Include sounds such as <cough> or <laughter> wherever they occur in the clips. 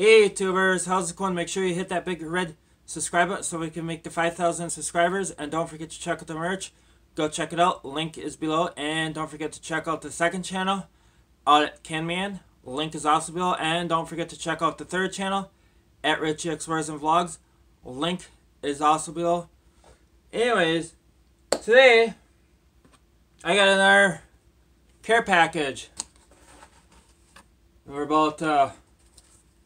Hey YouTubers, how's it going? Make sure you hit that big red subscribe button so we can make the 5,000 subscribers. And don't forget to check out the merch. Go check it out. Link is below. And don't forget to check out the second channel, Audit Canman. Link is also below. And don't forget to check out the third channel, at Richie Explores and Vlogs. Link is also below. Anyways, today I got another care package. We're about to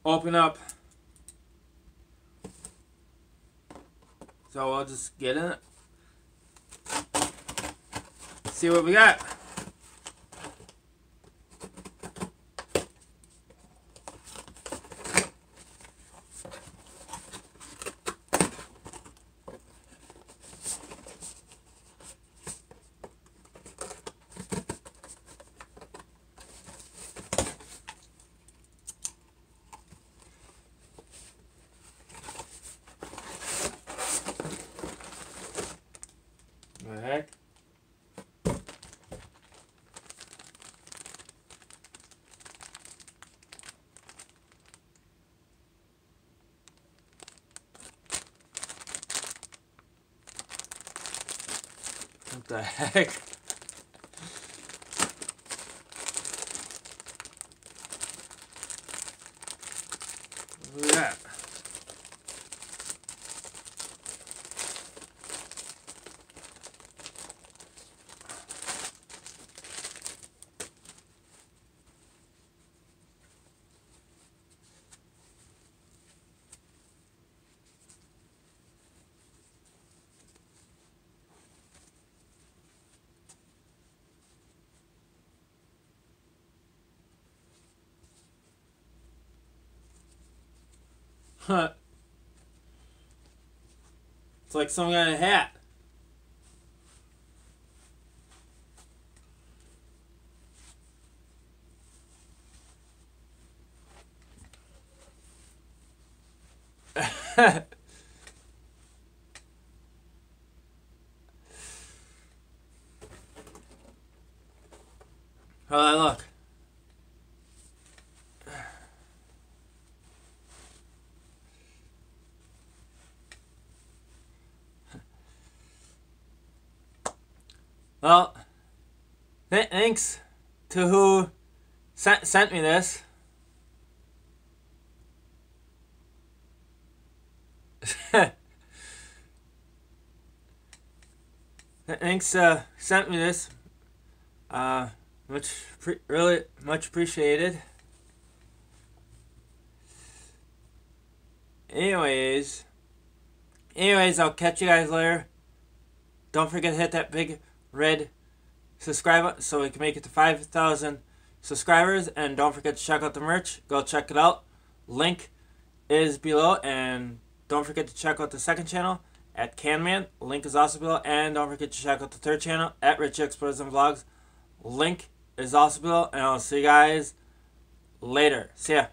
open up. So I'll just get in it. See what we got. The heck? What the heck? Look at that. Huh. It's like some kind of hat. <laughs> How I look? Well, th- thanks to who sent sent me this. <laughs> Thanks, uh, sent me this. Uh, much really much appreciated. Anyways, anyways, I'll catch you guys later. Don't forget to hit that big red subscribe so we can make it to 5,000 subscribers. And don't forget to check out the merch. Go check it out. Link is below. And don't forget to check out the second channel at Canman. Link is also below. And don't forget to check out the third channel at Rich Explores and Vlogs. Link is also below. And I'll see you guys later. See ya.